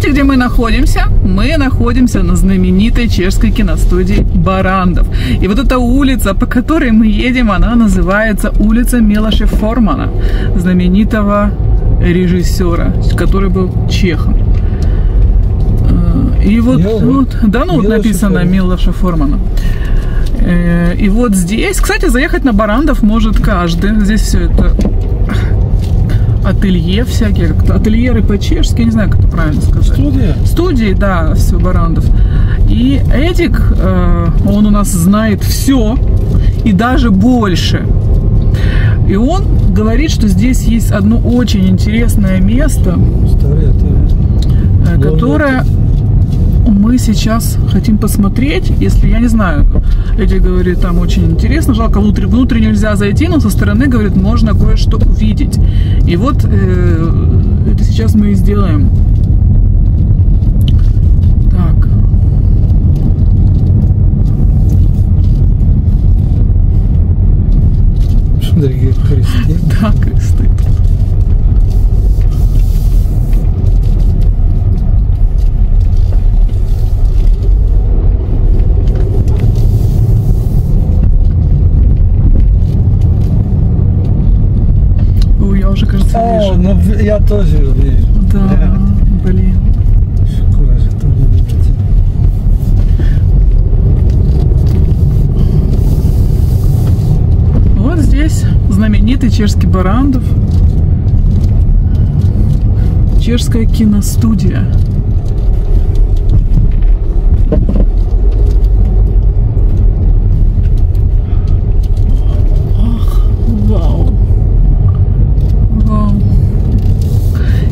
знаете, где мы находимся? Мы находимся на знаменитой чешской киностудии Барандов. И вот эта улица, по которой мы едем, она называется улица Милоша Формана, знаменитого режиссера, который был чехом. Э, И вот, Я вот. вот да, ну вот Милоша написано. Милоша Формана. Э, И вот здесь, кстати, заехать на Барандов может каждый. Здесь все это ателье всякие, как-то ательеры по-чешски, я не знаю, как это правильно сказать. Студия? Студии, да, все, Барандов. И Эдик, э, он у нас знает все и даже больше. И он говорит, что здесь есть одно очень интересное место, Старый э, Да, которое мы сейчас хотим посмотреть. Если, я не знаю, Эдик говорит, там очень интересно, жалко, внутрь, внутрь нельзя зайти, но со стороны, говорит, можно кое-что увидеть. И вот э, это сейчас мы и сделаем. Так. Дорогие кресты. Да, кресты. Ой, я уже, кажется, О, вижу. ну в- я тоже вижу. Да, блин. Куда же там видите? Вот здесь знаменитый чешский Барандов. Чешская киностудия.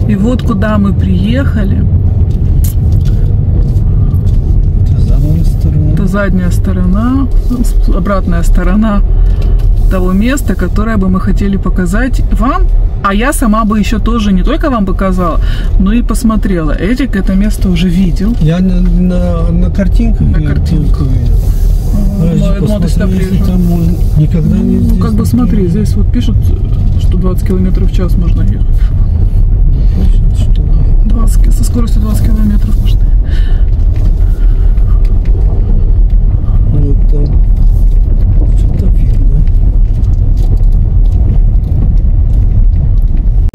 И вот куда мы приехали. Это задняя сторона. Это задняя сторона, с- обратная сторона того места, которое бы мы хотели показать вам. А я сама бы еще тоже не только вам показала, но и посмотрела. Эдик это место уже видел. Я на, на, на картинках На картинках. видел. А Ну, если я думала, ты сюда посмотреть, если приезжал. там можно- никогда не Ну, здесь как бы смотри, здесь вот пишут, что 20 километров в час можно ехать. Значит, что? 20, ки- со скоростью 20 километров можно. Вот там что-то видно.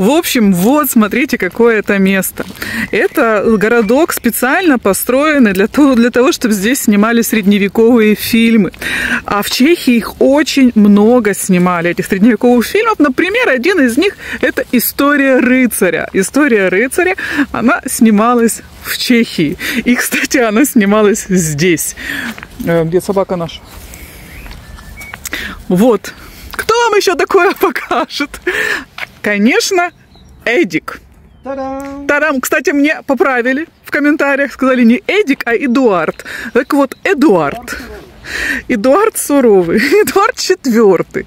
В общем, вот смотрите, какое это место. Это городок специально построенный для того, для того, чтобы здесь снимали средневековые фильмы. А в Чехии их очень много снимали, этих средневековых фильмов. Например, один из них – это «История рыцаря». «История рыцаря», она снималась в Чехии. И, кстати, она снималась здесь. Э, Где собака наша? Вот. Кто вам еще такое покажет? Конечно, Эдик. Та-дам! Тарам, кстати, мне поправили в комментариях, сказали не Эдик, а Эдуард. Так вот, Эдуард. Эдуард суровый. Эдуард четвертый.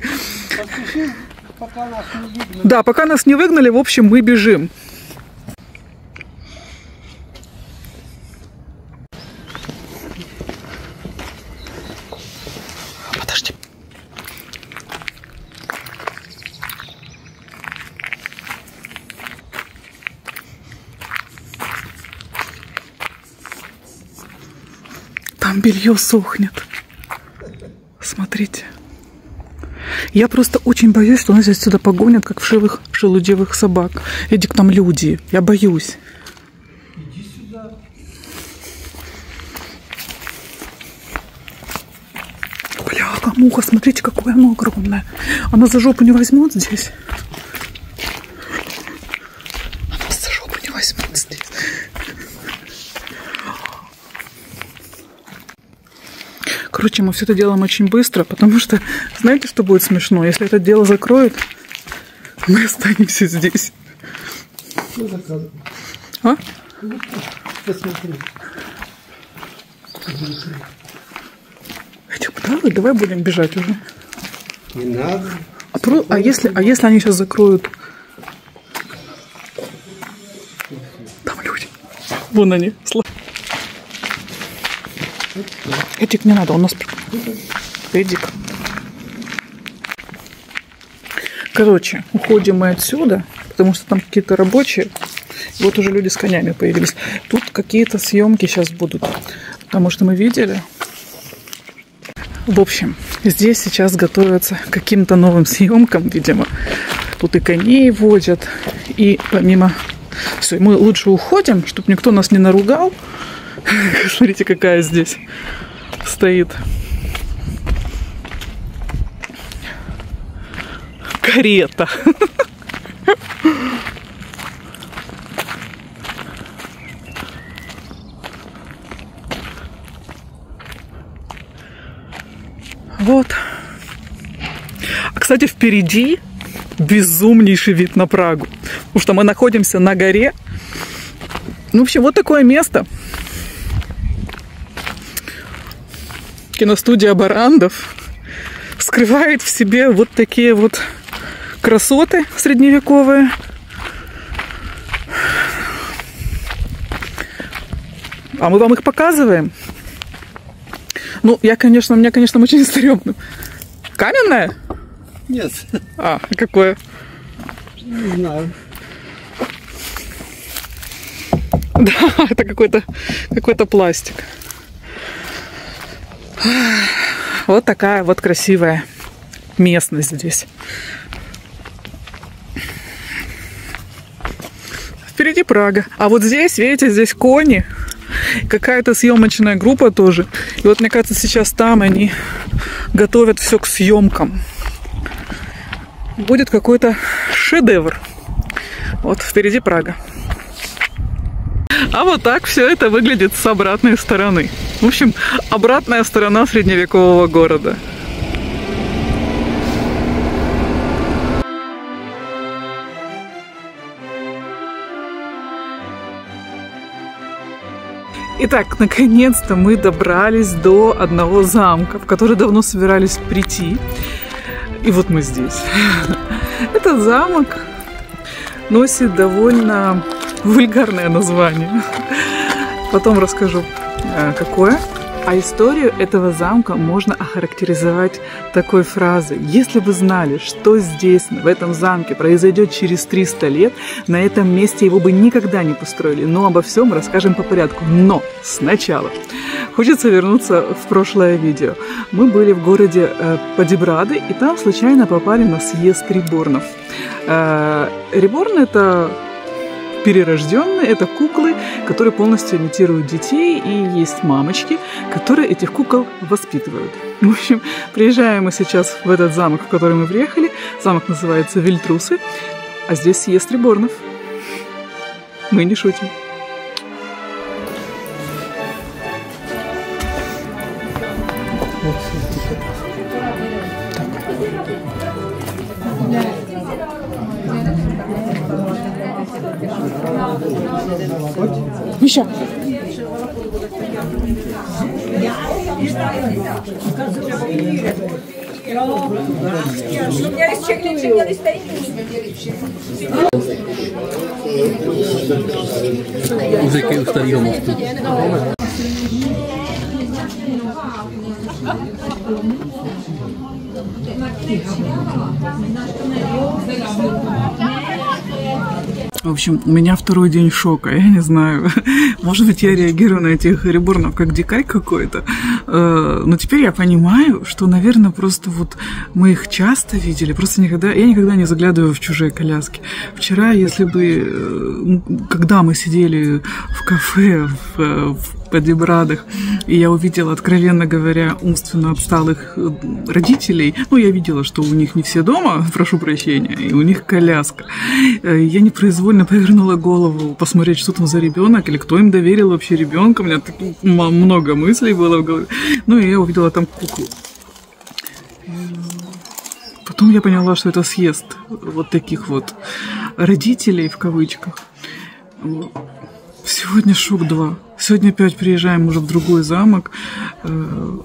Поспешим, пока нас не видно. Да, пока нас не выгнали, в общем, мы бежим. Там белье сохнет. Смотрите. Я просто очень боюсь, что нас здесь сюда погонят, как вшивых шелудевых собак. Эдик, там люди. Я боюсь. Иди сюда. Бляха, муха, смотрите, какое оно огромное. Она за жопу не возьмут здесь. Она за жопу не возьмут здесь. Короче, мы все это делаем очень быстро, потому что, знаете, что будет смешно? Если это дело закроют, мы останемся здесь. Что? А? Посмотри. Давай, давай будем бежать уже. Не надо. А, про- а если, а если они сейчас закроют? Там люди. Вон они. Эдик, не надо, он нас... Эдик. Короче, уходим мы отсюда, потому что там какие-то рабочие. Вот уже люди с конями появились. Тут какие-то съемки сейчас будут, потому что мы видели. В общем, здесь сейчас готовятся к каким-то новым съемкам, видимо. Тут и коней водят, и помимо... Все, мы лучше уходим, чтобы никто нас не наругал. Смотрите, какая здесь стоит карета. Вот. А, кстати, впереди безумнейший вид на Прагу. Потому что мы находимся на горе. Ну, в общем, вот такое место. Киностудия Барандов скрывает в себе вот такие вот красоты средневековые. А мы вам их показываем. Ну, я, конечно, мне, конечно, очень стрёмно. Каменная? Нет, А, какое? не знаю. Да, это какой-то какой-то пластик. Вот такая вот красивая местность здесь. Впереди Прага. А вот здесь, видите, здесь кони. Какая-то съемочная группа тоже. И вот, мне кажется, сейчас там они готовят все к съемкам. Будет какой-то шедевр. Вот впереди Прага. А вот так все это выглядит с обратной стороны. В общем, обратная сторона средневекового города. Итак, наконец-то мы добрались до одного замка, в который давно собирались прийти. И вот мы здесь. Этот замок носит довольно вульгарное название. Потом расскажу, какое. А историю этого замка можно охарактеризовать такой фразой. Если вы знали, что здесь, в этом замке, произойдет через 300 лет, на этом месте его бы никогда не построили. Но обо всем расскажем по порядку. Но сначала хочется вернуться в прошлое видео. Мы были в городе э, Падибрады, и там случайно попали на съезд реборнов. Э, реборн – это перерожденные, это куклы, которые полностью имитируют детей, и есть мамочки, которые этих кукол воспитывают. В общем, приезжаем мы сейчас в этот замок, в который мы приехали. Замок называется Вильтрусы, а здесь съезд реборнов. Мы не шутим. בבקשה. U řeky u starého mostu. Martina přidávala, náš trenér В общем, у меня второй день шока, я не знаю. Может быть, я реагирую на этих реборнов как дикарь какой-то. Э, Но теперь я понимаю, что, наверное, просто вот мы их часто видели, просто никогда, я никогда не заглядываю в чужие коляски. Вчера, если бы, э, когда мы сидели в кафе, в, э, в Подибрадах, и я увидела, откровенно говоря, умственно отсталых э, родителей. Ну, я видела, что у них не все дома, прошу прощения, и у них коляска. Э, Я непроизвольно повернула голову посмотреть, что там за ребенок, или кто им доверил вообще ребенка. У меня так много мыслей было в голове. Ну, и я увидела там куклу. Потом я поняла, что это съезд вот таких вот родителей в кавычках. Сегодня шок 2. Сегодня опять приезжаем уже в другой замок. э,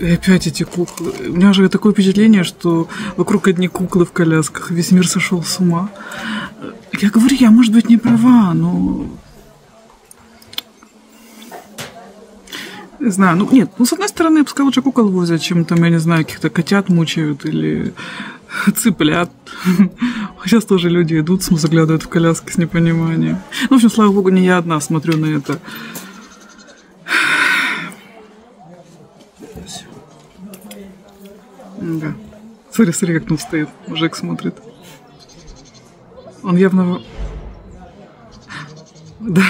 И опять эти куклы. У меня же такое впечатление, что вокруг одни куклы в колясках. Весь мир сошел с ума. Я говорю, я, может быть, не права, но... Не знаю, ну нет, ну с одной стороны, пускай лучше кукол возят, чем там, я не знаю, каких-то котят мучают или цыплят. Сейчас тоже люди идут, заглядывают в коляски с непониманием. Ну, в общем, слава богу, не я одна смотрю на это. Да. Смотри, смотри, как он стоит. Мужик смотрит. Он явно... Да.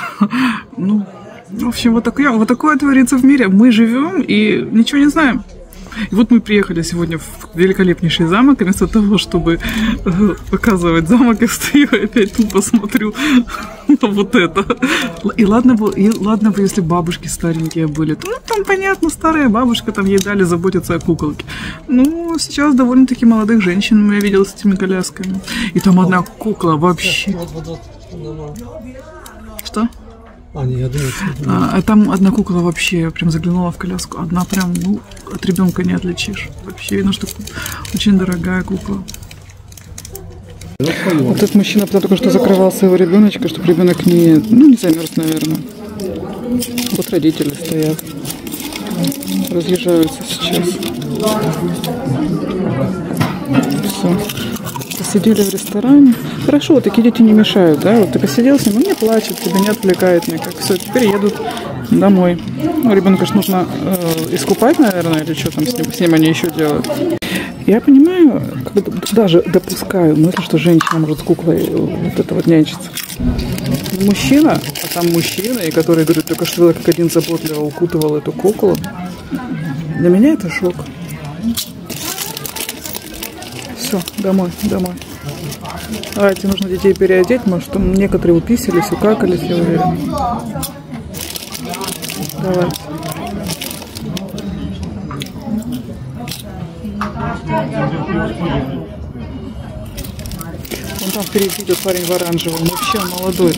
Ну, в общем, вот такое, вот такое творится в мире. Мы живем и ничего не знаем. И вот мы приехали сегодня в великолепнейший замок, и вместо того, чтобы э, показывать замок, я стою и опять тут посмотрю на вот это. И ладно бы, и ладно бы, если бабушки старенькие были. Ну, там, понятно, старая бабушка, там ей дали заботиться о куколке. Ну, сейчас довольно-таки молодых женщин я видела с этими колясками. И там одна кукла вообще... Вот, вот, вот. А, не, я думаю, что... А, а там одна кукла вообще прям заглянула в коляску. Одна прям, ну, от ребенка не отличишь. Вообще видно, что очень дорогая кукла. Вот этот мужчина только что закрывал своего ребеночка, чтобы ребенок не, ну, не замерз, наверное. Вот родители стоят. Разъезжаются сейчас. Все. Посидели в ресторане. Хорошо, такие дети не мешают, да? Вот ты посидел с ним, он не плачет, тебя не отвлекает никак. Все, теперь едут домой. Ну, ребенка же нужно э, искупать, наверное, или что там с ним, с ним они еще делают. Я понимаю, бы даже допускаю мысль, что женщина может с куклой э, вот это вот нянчиться. Мужчина, а там мужчина, и который, говорит, только что как один заботливо укутывал эту куклу. Для меня это шок. Все, домой, домой. Давайте, нужно детей переодеть, может, там некоторые уписались, укакались, я уверен. Давайте. Вон там впереди идет парень в оранжевом, вообще молодой.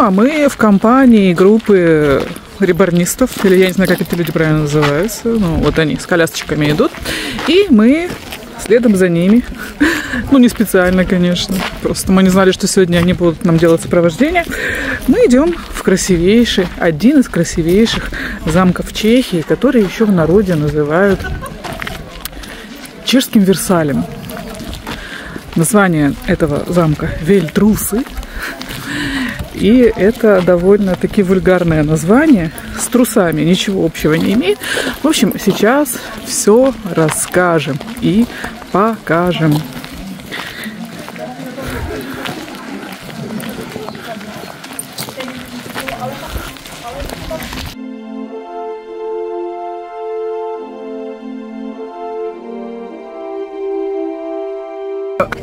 А мы в компании группы ребарнистов, или я не знаю, как эти люди правильно называются. Ну, вот они с колясочками идут. И мы следом за ними. Ну, не специально, конечно. Просто мы не знали, что сегодня они будут нам делать сопровождение. Мы идем в красивейший, один из красивейших замков Чехии, который еще в народе называют чешским Версалем. Название этого замка Вельтрусы. И это довольно-таки вульгарное название. С трусами ничего общего не имеет. В общем, сейчас все расскажем и покажем.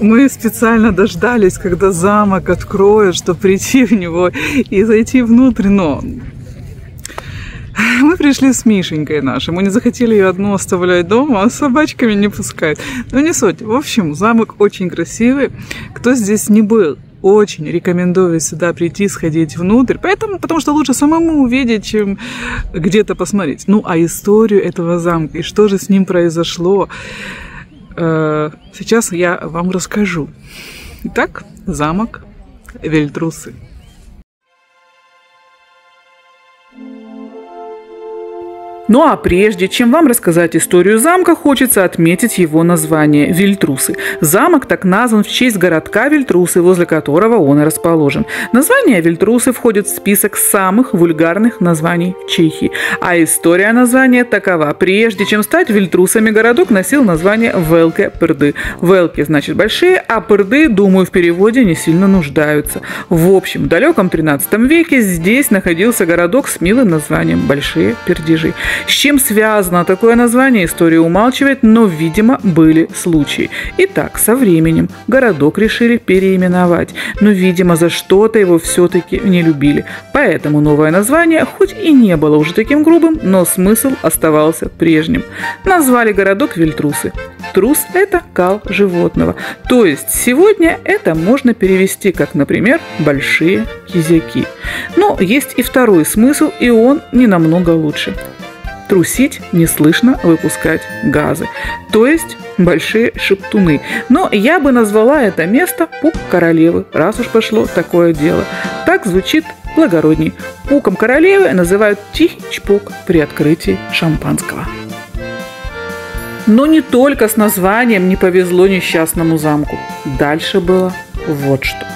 Мы специально дождались, когда замок откроют, чтобы прийти в него и зайти внутрь, но мы пришли с Мишенькой нашей. Мы не захотели ее одну оставлять дома, а с собачками не пускают. Ну, не суть. В общем, замок очень красивый. Кто здесь не был, очень рекомендую сюда прийти, сходить внутрь. Поэтому, потому что лучше самому увидеть, чем где-то посмотреть. Ну, а историю этого замка и что же с ним произошло, э, сейчас я вам расскажу. Итак, замок Вельтрусы. Ну а прежде, чем вам рассказать историю замка, хочется отметить его название – Вильтрусы. Замок так назван в честь городка Вильтрусы, возле которого он и расположен. Название Вильтрусы входит в список самых вульгарных названий Чехии. А история названия такова. Прежде чем стать Вильтрусами, городок носил название Велке-Пырды. Велки значит большие, а Пырды, думаю, в переводе не сильно нуждаются. В общем, в далеком 13 веке здесь находился городок с милым названием Большие Пердежи. С чем связано такое название, история умалчивает, но, видимо, были случаи. Итак, со временем городок решили переименовать, но, видимо, за что-то его все-таки не любили. Поэтому новое название, хоть и не было уже таким грубым, но смысл оставался прежним. Назвали городок Вильтрусы. Трус – это кал животного. То есть сегодня это можно перевести как, например, большие языки. Но есть и второй смысл, и он не намного лучше трусить, не слышно выпускать газы. То есть большие шептуны. Но я бы назвала это место пук королевы, раз уж пошло такое дело. Так звучит благородней. Пуком королевы называют тихий чпок при открытии шампанского. Но не только с названием не повезло несчастному замку. Дальше было вот что.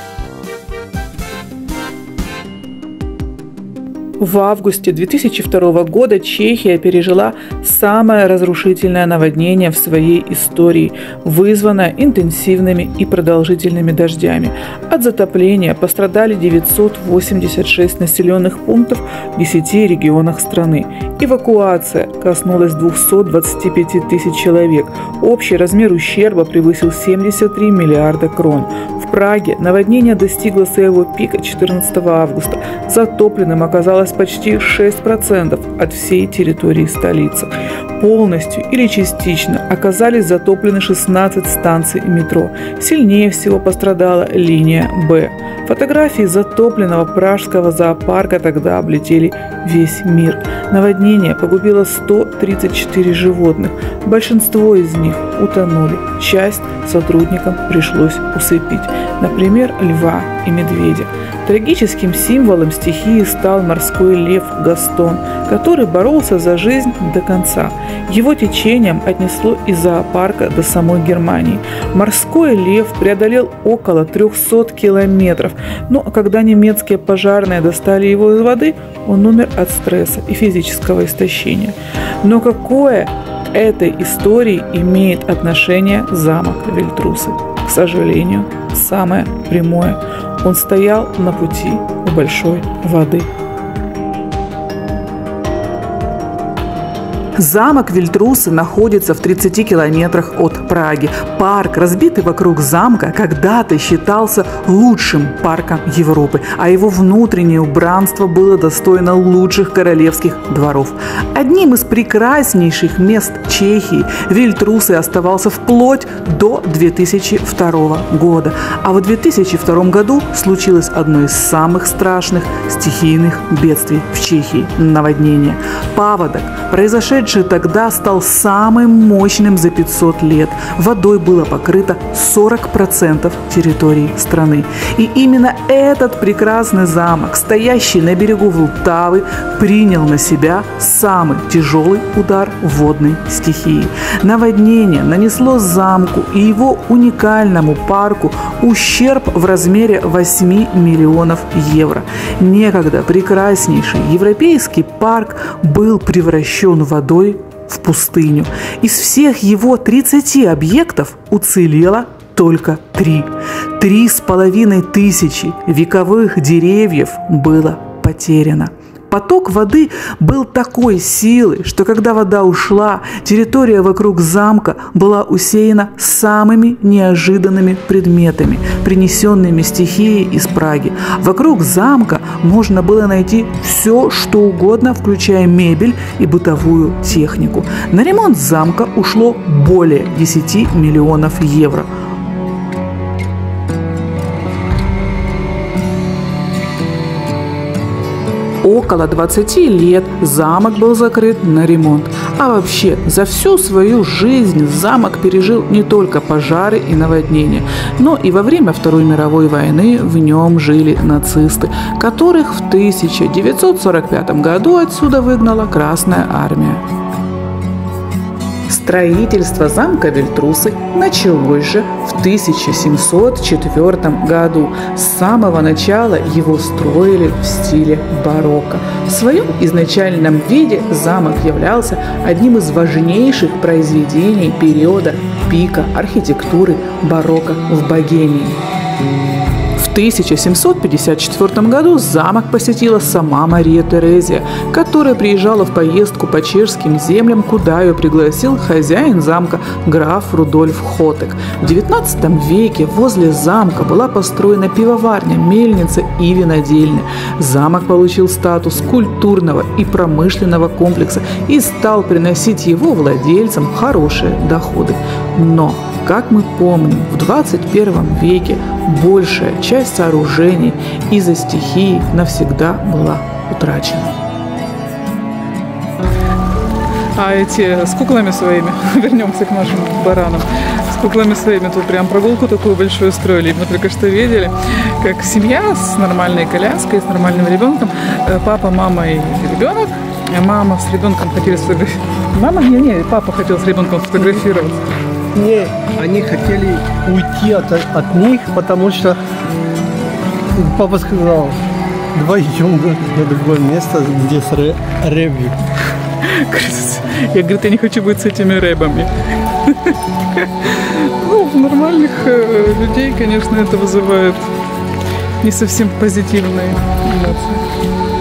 В августе 2002 года Чехия пережила самое разрушительное наводнение в своей истории, вызванное интенсивными и продолжительными дождями. От затопления пострадали 986 населенных пунктов в 10 регионах страны. Эвакуация коснулась 225 тысяч человек. Общий размер ущерба превысил 73 миллиарда крон. В Праге наводнение достигло своего пика 14 августа. Затопленным оказалось почти 6% от всей территории столицы. Полностью или частично оказались затоплены 16 станций метро. Сильнее всего пострадала линия «Б». Фотографии затопленного пражского зоопарка тогда облетели весь мир. Наводнение погубило 134 животных. Большинство из них утонули. Часть сотрудникам пришлось усыпить. Например, льва и медведя. Трагическим символом стихии стал морской лев Гастон, который боролся за жизнь до конца. Его течением отнесло из зоопарка до самой Германии. Морской лев преодолел около 300 километров, но когда немецкие пожарные достали его из воды, он умер от стресса и физического истощения. Но какое этой истории имеет отношение замок Вильтрусы? К сожалению, самое прямое. Он стоял на пути у большой воды. Замок Вильтрусы находится в 30 километрах от Праги. Парк, разбитый вокруг замка, когда-то считался лучшим парком Европы, а его внутреннее убранство было достойно лучших королевских дворов. Одним из прекраснейших мест Чехии Вильтрусы оставался вплоть до 2002 года. А в 2002 году случилось одно из самых страшных стихийных бедствий в Чехии – наводнение. Паводок, произошедший Прошедший тогда стал самым мощным за 500 лет. Водой было покрыто 40% территории страны. И именно этот прекрасный замок, стоящий на берегу Волтавы, принял на себя самый тяжелый удар водной стихии. Наводнение нанесло замку и его уникальному парку ущерб в размере 8 миллионов евро. Некогда прекраснейший европейский парк был превращен водой водой в пустыню. Из всех его 30 объектов уцелело только три. Три с половиной тысячи вековых деревьев было потеряно. Поток воды был такой силы, что когда вода ушла, территория вокруг замка была усеяна самыми неожиданными предметами, принесенными стихией из Праги. Вокруг замка можно было найти все, что угодно, включая мебель и бытовую технику. На ремонт замка ушло более 10 миллионов евро. Около 20 лет замок был закрыт на ремонт. А вообще, за всю свою жизнь замок пережил не только пожары и наводнения, но и во время Второй мировой войны в нем жили нацисты, которых в 1945 году отсюда выгнала Красная Армия. Строительство замка Вильтрусы началось же в 1704 году. С самого начала его строили в стиле барокко. В своем изначальном виде замок являлся одним из важнейших произведений периода пика архитектуры барокко в Богемии. В 1754 году замок посетила сама Мария Терезия, которая приезжала в поездку по чешским землям, куда ее пригласил хозяин замка граф Рудольф Хотек. В XIX веке возле замка была построена пивоварня, мельница и винодельня. Замок получил статус культурного и промышленного комплекса и стал приносить его владельцам хорошие доходы. Но как мы помним, в 21 веке большая часть сооружений из-за стихии навсегда была утрачена. А эти с куклами своими, вернемся к нашим баранам, с куклами своими тут прям прогулку такую большую строили. Мы только что видели, как семья с нормальной коляской, с нормальным ребенком, э, папа, мама и ребенок, а мама с ребенком хотели сфотографировать. Мама? Не, не, папа хотел с ребенком сфотографироваться. Не, они хотели уйти от, от них, потому что папа сказал, давай идем на, другое место, где с ревью. Я, говорит, я не хочу быть с этими рэбами. Ну, в нормальных э, людей, конечно, это вызывает не совсем позитивные эмоции.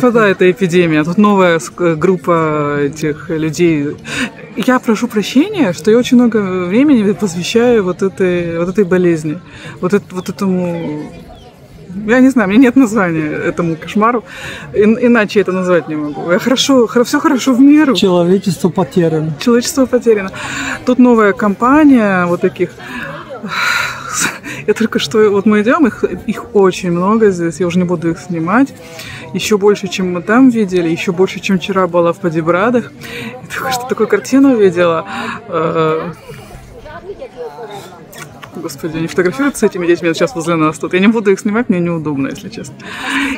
Господа, это эпидемия. Тут новая ск- группа этих людей. Я прошу прощения, что я очень много времени посвящаю вот этой, вот этой болезни, вот, эт- вот этому я не знаю, у меня нет названия этому кошмару. Ин- иначе это назвать не могу. Я хорошо, все хорошо в меру. Человечество потеряно. Человечество потеряно. Тут новая компания вот таких. Я только что, вот мы идем, их, их очень много здесь, я уже не буду их снимать. Еще больше, чем мы там видели, еще больше, чем вчера была в Падибрадах. Я только что такую картину видела. Э, Господи, они фотографируются с этими детьми сейчас возле нас тут. Я не буду их снимать, мне неудобно, если честно.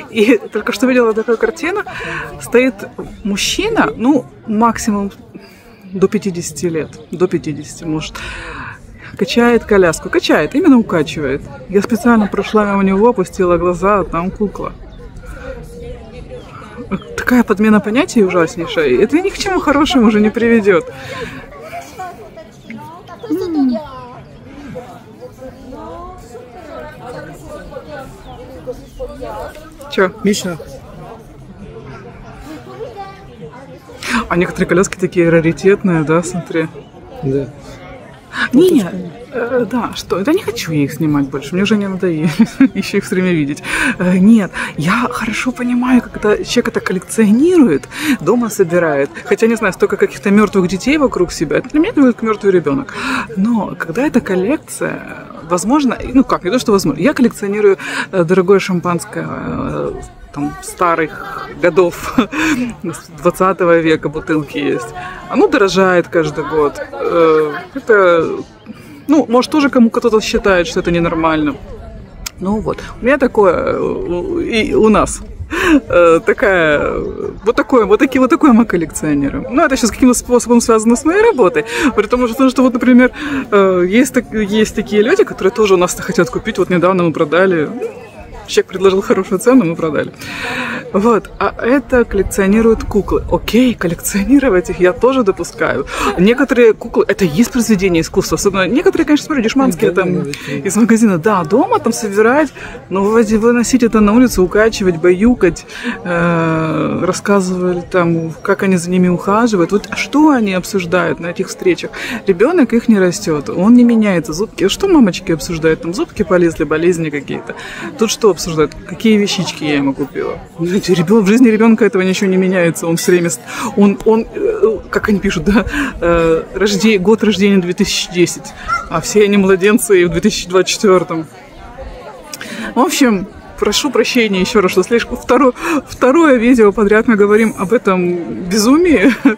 И только что видела такую картину. Стоит мужчина, ну, максимум до 50 лет, до 50, может, качает коляску. Качает, именно укачивает. Я специально прошла мимо него, опустила глаза, а там кукла. Такая подмена понятий ужаснейшая. Это ни к чему хорошему уже не приведет. Че? Миша, А некоторые коляски такие раритетные, да, смотри. да. Не, не, э, да, что, да не хочу я их снимать больше, мне уже не надоели, еще их все время видеть. Э, нет, я хорошо понимаю, когда человек это коллекционирует, дома собирает, хотя не знаю, столько каких-то мертвых детей вокруг себя, это для меня это будет мертвый ребенок. Но когда это коллекция, возможно, ну как, не то, что возможно, я коллекционирую э, дорогое шампанское, там, старых годов 20 века бутылки есть. Оно дорожает каждый год. Э, Это, ну, может, тоже кому кто-то считает, что это ненормально. Ну вот, у меня такое, э, и у нас э, такая, вот такое, вот такие, вот такое мы коллекционируем. Ну, это сейчас каким-то способом связано с моей работой. При том, что, что вот, например, есть, есть такие люди, которые тоже у нас хотят купить. Вот недавно мы продали Человек предложил хорошую цену, мы продали. Вот. А это коллекционируют куклы. Окей, коллекционировать их я тоже допускаю. Некоторые куклы, это и есть произведение искусства. Особенно некоторые, конечно, смотрю, дешманские там из магазина. Да, дома там собирать, но выводи- выносить это на улицу, укачивать, баюкать, э, рассказывали там, как они за ними ухаживают. Вот что они обсуждают на этих встречах? Ребенок их не растет, он не меняется. Зубки, что мамочки обсуждают? Там зубки полезли, болезни какие-то. Тут что обсуждают? Какие вещички я ему купила? Знаете, ребен- в жизни ребенка этого ничего не меняется. Он все время, он, он э, как они пишут, да, э, рожде- год рождения 2010, а все они младенцы и в 2024. В общем, прошу прощения еще раз, что слишком второе, второе видео подряд мы говорим об этом безумии.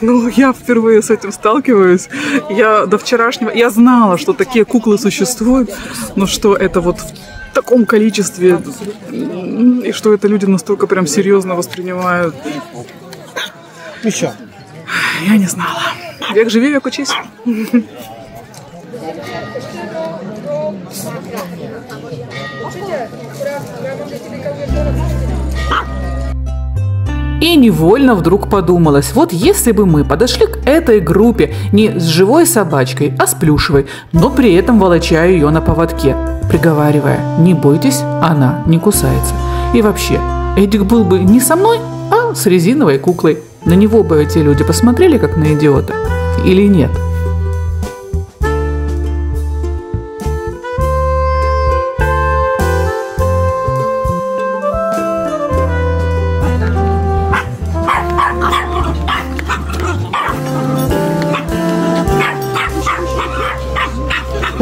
Ну, я впервые с этим сталкиваюсь. Я до вчерашнего... Я знала, что такие куклы существуют, но что это вот таком количестве, и что это люди настолько прям серьезно воспринимают, Миша, я не знала. Век живи, век учись. И невольно вдруг подумалось, вот если бы мы подошли к этой группе не с живой собачкой, а с плюшевой, но при этом волоча ее на поводке, приговаривая, не бойтесь, она не кусается. И вообще, Эдик был бы не со мной, а с резиновой куклой. На него бы эти люди посмотрели как на идиота. Или нет?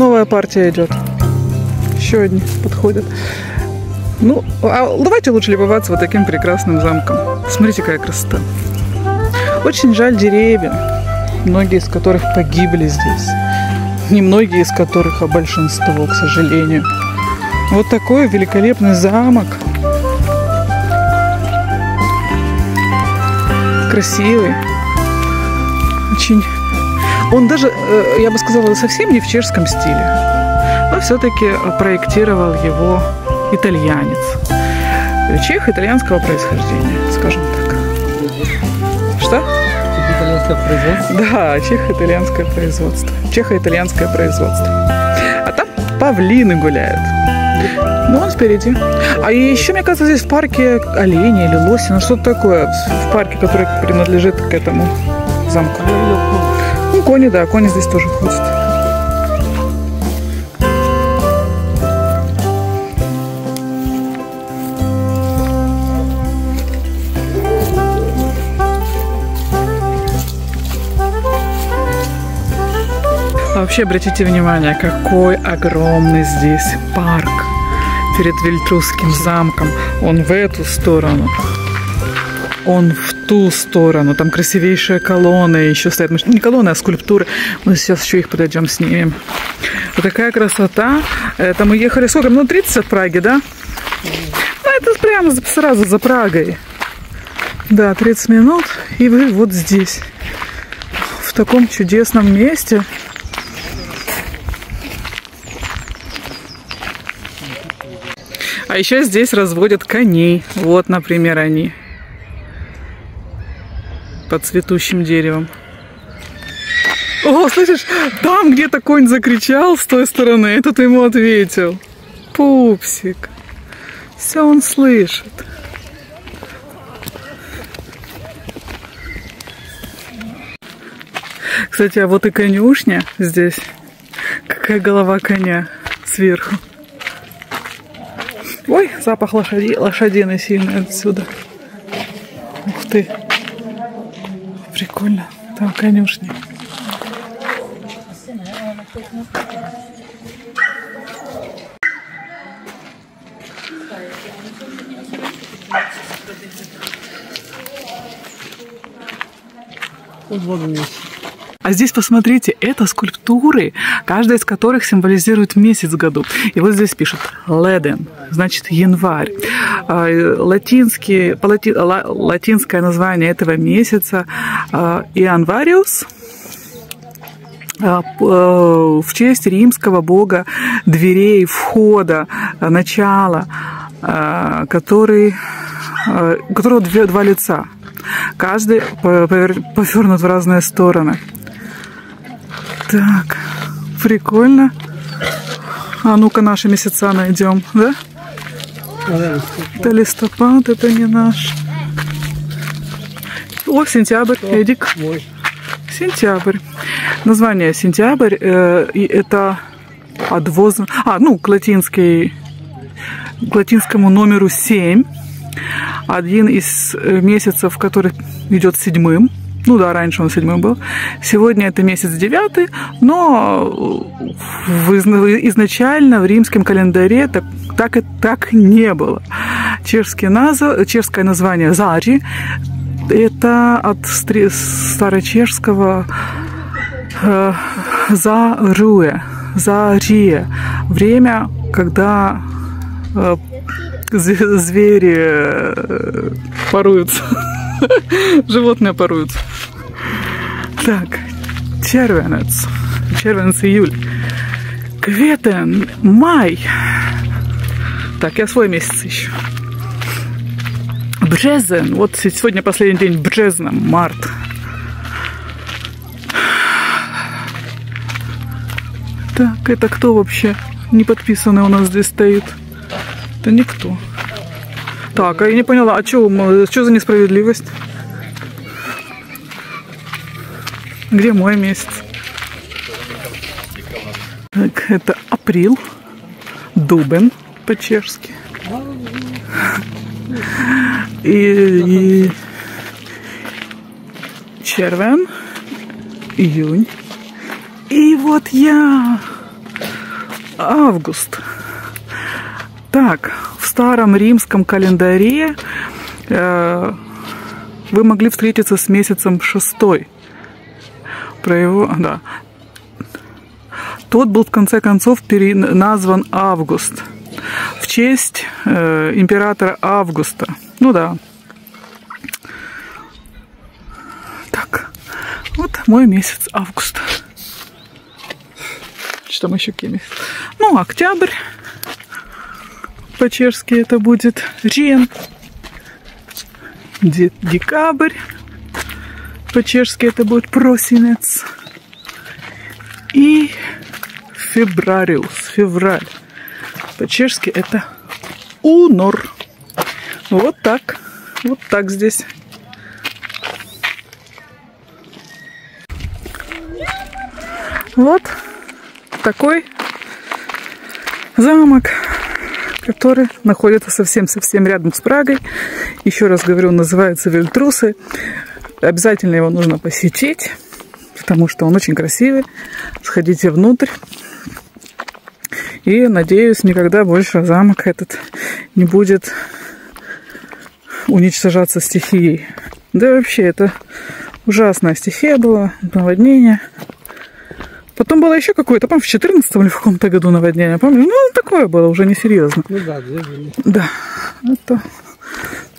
Новая партия идет. Еще одни подходят. Ну, а давайте лучше любоваться вот таким прекрасным замком. Смотрите, какая красота. Очень жаль деревья, многие из которых погибли здесь. Не многие из которых, а большинство, к сожалению. Вот такой великолепный замок. Красивый. Очень он даже, э, я бы сказала, совсем не в чешском стиле, но все-таки проектировал его итальянец. Чех итальянского происхождения, скажем так. Что? Итальянское производство. Да, чех-итальянское производство. Чехо-итальянское производство. А там павлины гуляют. Ну, он впереди. А еще, мне кажется, здесь в парке олени или лоси, ну что-то такое в парке, который принадлежит к этому замку. Кони, да, кони здесь тоже ходят. А вообще обратите внимание, какой огромный здесь парк перед Вильтрусским замком. Он в эту сторону, он в ту сторону. Там красивейшие колонны еще стоят. Не колонны, а скульптуры. Мы сейчас еще их подойдем, снимем. Вот такая красота. Это мы ехали сколько? Ну, 30 от Праги, да? Ну, это прямо сразу за Прагой. Да, 30 минут. И вы вот здесь. В таком чудесном месте. А еще здесь разводят коней. Вот, например, они под цветущим деревом. О, слышишь, там где-то конь закричал с той стороны, этот ему ответил. Пупсик. Все он слышит. Кстати, а вот и конюшня здесь. Какая голова коня сверху. Ой, запах лошади, лошадиный сильный отсюда. Ух ты. Прикольно. Там конюшня. Вот вот вместе. А здесь посмотрите, это скульптуры, каждая из которых символизирует месяц году. И вот здесь пишут «леден», значит январь. А, латинский, лати, латинское название этого месяца «Ианвариус», а, э, в честь римского бога дверей, входа, начала, а, который, у которого два лица. Каждый повернут в разные стороны. Так, прикольно. А ну-ка наши месяца найдем, да? Это листопад, это не наш. О, сентябрь, Эдик. Сентябрь. Название сентябрь э, это отвоз... А, ну, к латинской к латинскому номеру 7 один из э, месяцев, который идет седьмым. Ну да, раньше он седьмым был. Сегодня это месяц девятый, но в, изначально в римском календаре так, так, и так не было. Чешский назв, чешское название Зари это от старочешского э, «заруе», «зарие», время, когда э, звери э, поруются, животные поруются. Так, червенец, червенец июль, кветен, май. Так, я свой месяц ищу. Бжезен. Вот сегодня последний день Бжезна, март. Так, это кто вообще не подписанный у нас здесь стоит? Это никто. Так, а я не поняла, а что, что за несправедливость? Где мой месяц? Так, это апрел. Дубен по-чешски. И, и червен, июнь. И вот я август. Так, в старом римском календаре э, вы могли встретиться с месяцем шестой. Про его, да. Тот был в конце концов назван Август в честь э, императора Августа. Ну да. Так, вот мой месяц август. Что там еще какие месяцы? Ну, октябрь. По-чешски это будет Рен. Декабрь. По-чешски это будет просинец. И феврариус, февраль. По-чешски это унор. Вот так. Вот так здесь. Вот такой замок, который находится совсем-совсем рядом с Прагой. Еще раз говорю, называется Вильтрусы. Обязательно его нужно посетить, потому что он очень красивый. Сходите внутрь. И надеюсь, никогда больше замок этот не будет уничтожаться стихией. Да вообще, это ужасная стихия была, наводнение. Потом было еще какое-то, помню, в 14 или в каком-то году наводнение, помню? Ну, такое было, уже несерьезно. Ну да, были. Да, это...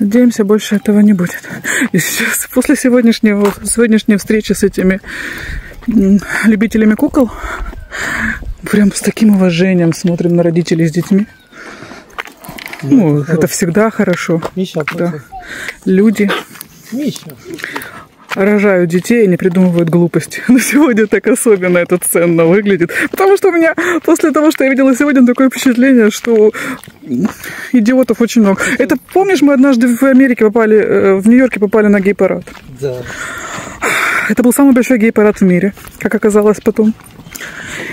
Надеемся, больше этого не будет. И сейчас, после сегодняшнего, сегодняшней встречи с этими любителями кукол, прям с таким уважением смотрим на родителей с детьми. Ну, это, это всегда хорошо. Миша, да. Люди Миша. Рожают детей и не придумывают глупости. Но сегодня так особенно это ценно выглядит. Потому что у меня после того, что я видела сегодня, такое впечатление, что идиотов очень много. Это помнишь, мы однажды в Америке попали, э, в Нью-Йорке попали на гей-парад? Да. Это был самый большой гей-парад в мире, как оказалось потом.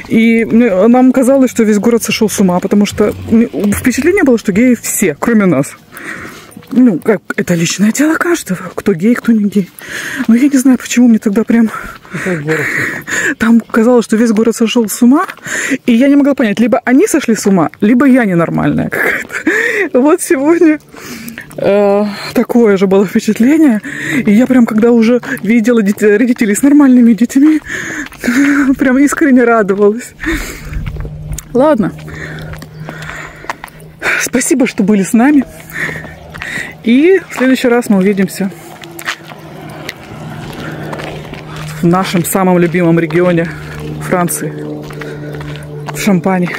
И нам казалось, что весь город сошел с ума, потому что впечатление было, что геи все, кроме нас. Ну, как, это личное дело каждого, кто гей, кто не гей. Но я не знаю, почему мне тогда прям... Там казалось, что весь город сошел с ума, и я не могла понять, либо они сошли с ума, либо я ненормальная какая-то. Вот сегодня э, такое же было впечатление. И я прям, когда уже видела родителей с нормальными детьми, прям искренне радовалась. Ладно. Спасибо, что были с нами. И в следующий раз мы увидимся в нашем самом любимом регионе Франции, в Шампане.